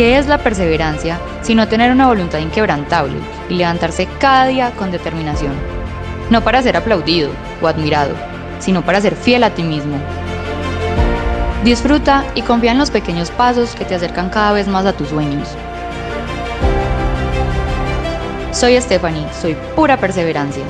¿Qué es la perseverancia sino tener una voluntad inquebrantable y levantarse cada día con determinación? No para ser aplaudido o admirado, sino para ser fiel a ti mismo. Disfruta y confía en los pequeños pasos que te acercan cada vez más a tus sueños. Soy Stephanie, soy pura perseverancia.